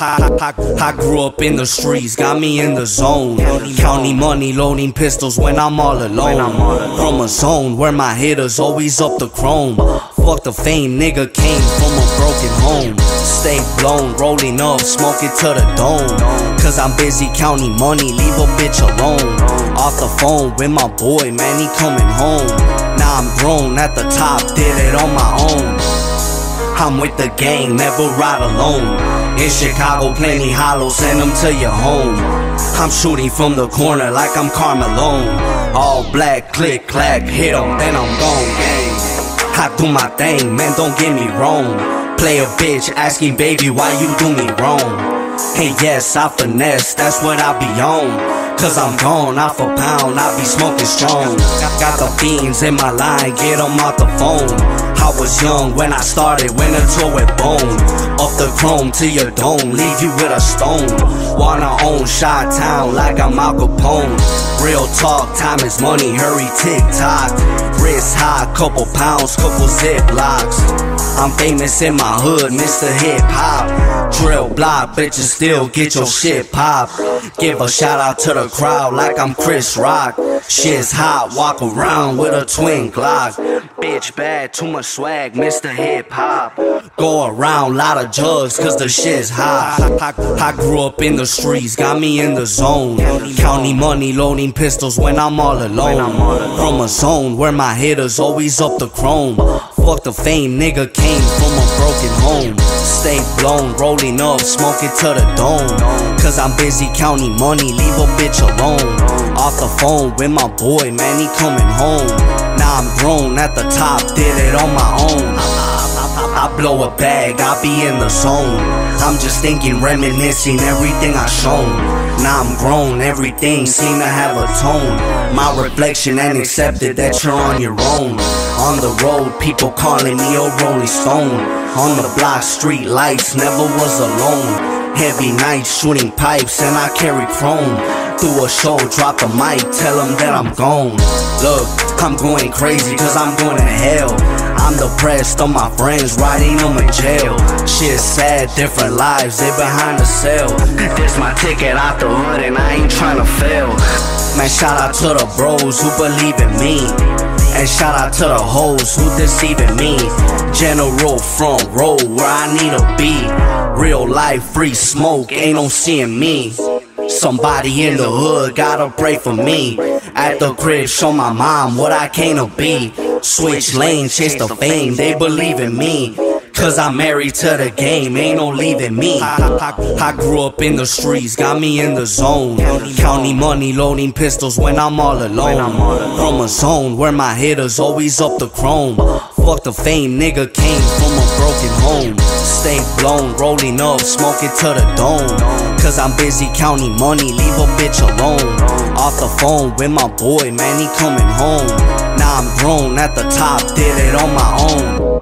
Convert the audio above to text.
I, I, I, grew up in the streets, got me in the zone. County money, loading pistols when I'm all alone. From a zone where my hitters always up the chrome. Fuck the fame, nigga came from a broken home. Stay blown, rolling up, smoking to the dome. Cause I'm busy counting money, leave a bitch alone. Off the phone with my boy, man, he coming home. Now I'm grown at the top, did it on my own. I'm with the gang, never ride alone. In Chicago, plenty hollow, send them to your home. I'm shooting from the corner like I'm Carmelo. All black, click, clack, hit them, then I'm gone, gang. I do my thing, man, don't get me wrong. Play a bitch, asking baby why you do me wrong. Hey, yes, I finesse, that's what I be on. Cause I'm gone off a pound, I be smoking strong. Got the fiends in my line, get them off the phone. I was young when I started, went into it bone. Up the chrome to your dome, leave you with a stone. Wanna own Shot Town like I'm Al Capone. Real talk, time is money, hurry tick tock. Wrist high, couple pounds, couple zip locks. I'm famous in my hood, Mr. Hip Hop. Drill block, bitches still get your shit pop. Give a shout out to the crowd like I'm Chris Rock. Shit's hot, walk around with a twin Glock. Bitch bad, too much swag, Mr. Hip Hop. Go around, lot of drugs, cause the shit's hot. I, I, grew up in the streets, got me in the zone. County money, loading pistols when I'm all alone. From a zone where my hitters always up the chrome. Fuck the fame, nigga came from a broken home. Stay blown, rolling up, smoking to the dome. Cause I'm busy counting money, leave a bitch alone. Off the phone with my boy, man, he coming home. Now I'm grown at the top, did it on my own. I blow a bag, I be in the zone. I'm just thinking, reminiscing everything I shown. Now I'm grown, everything seem to have a tone. My reflection and accepted that you're on your own. On the road, people calling me a rolling stone. On the block, street lights, never was alone. Heavy nights, shooting pipes, and I carry chrome. Through a show, drop the mic, tell them that I'm gone. Look, I'm going crazy, cause I'm going to hell. I'm depressed on my friends riding them in jail. Shit sad, different lives, they behind the cell. This my ticket out the hood and I ain't trying to fail. Man, shout out to the bros who believe in me. And shout out to the hoes who deceiving me. General front row where I need to be. Real life, free smoke, ain't no seeing me. Somebody in the hood gotta pray for me. At the crib, show my mom what I came to be. Switch lanes, chase the fame, they believe in me. Cause I'm married to the game, ain't no leaving me. I, I, I, grew up in the streets, got me in the zone. County money, loading pistols when I'm all alone. From a zone where my hitters always up the chrome. Fuck the fame, nigga came from a broken home. Stay blown, rolling up, smoking to the dome. Cause I'm busy counting money, leave a bitch alone. Off the phone with my boy, man, he coming home. Now I'm grown at the top, did it on my own.